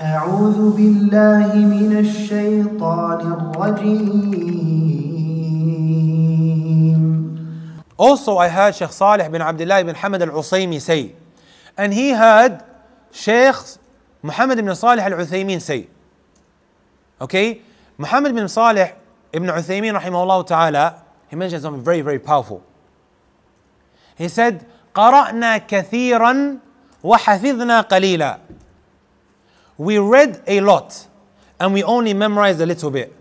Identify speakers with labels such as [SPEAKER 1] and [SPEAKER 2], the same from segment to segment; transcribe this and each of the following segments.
[SPEAKER 1] أعوذ بالله من الشيطان الرجيم
[SPEAKER 2] Also, I heard Sheikh Salih bin Abdullah ibn Hamad al Usaymi say, and he heard Sheikh Muhammad ibn Salih al Uthaymin say. Okay? Muhammad bin Salih ibn Uthaymin, rahimahullah ta'ala, he mentioned something very, very powerful. He said, قرأنا كثيرا وحفظنا قليلا. We read a lot and we only memorized a little bit.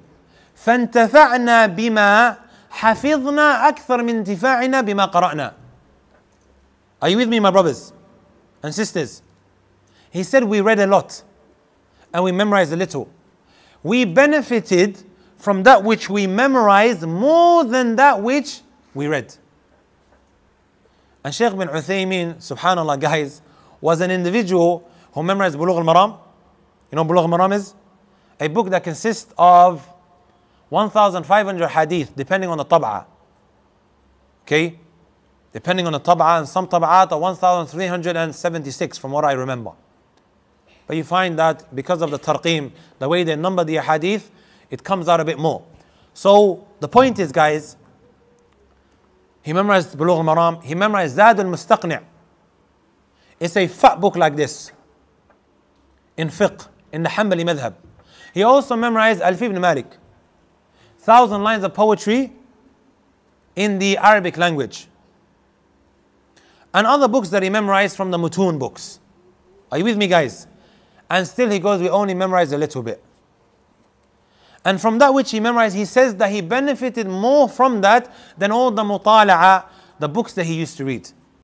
[SPEAKER 2] فانتفعنا بما حفظنا أكثر من انتفاعنا بما قرأنا. Are you with me, my brothers and sisters? He said we read a lot and we memorized a little. We benefited from that which we memorized more than that which we read. And Sheikh bin Uthaymeen, subhanAllah, guys, was an individual who memorized Bulugh al Maram. you know Bulugh al Maram is? A book that consists of 1,500 hadith, depending on the tab'ah. Okay? Depending on the tab'ah, and some tab'at are 1,376 from what I remember. But you find that because of the tarqim, the way they number the hadith, it comes out a bit more. So the point is, guys, he memorized Bulugh al-Maram, he memorized Zad al-Mustaqni' It's a fat book like this in fiqh, in the Hanbali madhab. He also memorized Alfiyyah ibn Malik, thousand lines of poetry in the Arabic language. And other books that he memorized from the Mutun books. Are you with me, guys? And still he goes, we only memorized a little bit. And from that which he memorized, he says that he benefited more from that than all the mutala'a, the books that he used to read.